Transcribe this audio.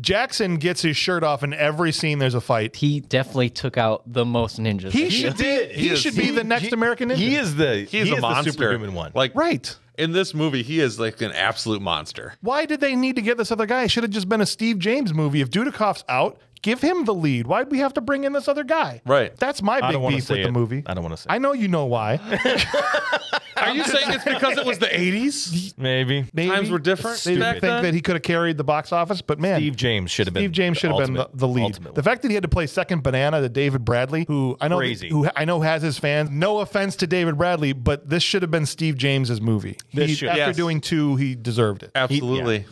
Jackson gets his shirt off in every scene. There's a fight. He definitely took out the most ninjas. He should be. did. He, He is- should be the next He- American Ninja. He is the He's he a is the monster. superhuman one. Like right. in this movie, he is like an absolute monster. Why did they need to get this other guy? It should have just been a Steve James movie. If Dudikoff's out, give him the lead. Why'd we have to bring in this other guy? Right. That's my I big don't want to beef say with the it. movie. I don't want to say. I know you know why. Are you saying it's because it was the 80s? Maybe Maybe Times were different They didn't back think then? that he could have carried the box office, but man, Steve James should have been. Steve James should have been the, ultimate- the lead. ultimate The fact that he had to play second banana to David Bradley, who I know Crazy. who I know has his fans. No offense to David Bradley, but this should have been Steve James's movie. This He- should- after Yes. doing two, he deserved it. Absolutely.